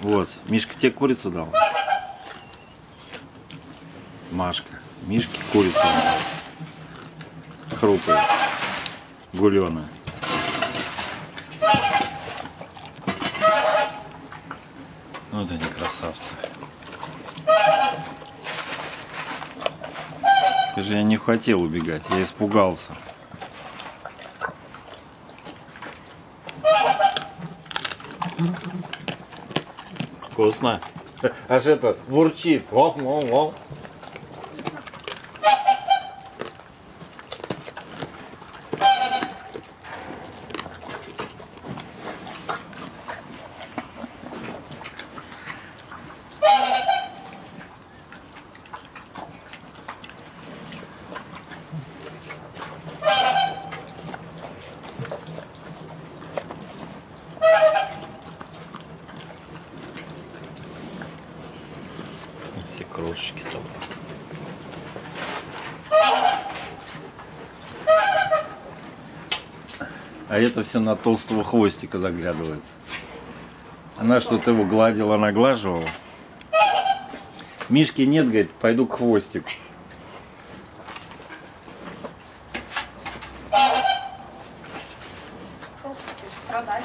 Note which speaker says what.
Speaker 1: Вот, Мишка тебе курицу дал. Машка, Мишке курицу дал. Хрупая, гуленая. Вот они красавцы. Ты же я не хотел убегать, я испугался. Вкусно. Аж это бурчит. О, о, о. Крошечки собрал. А это все на толстого хвостика заглядывается. Она что-то его гладила, наглаживала. Мишки нет, говорит, пойду к хвостику.
Speaker 2: Страдать.